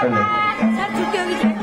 자, 두께 여기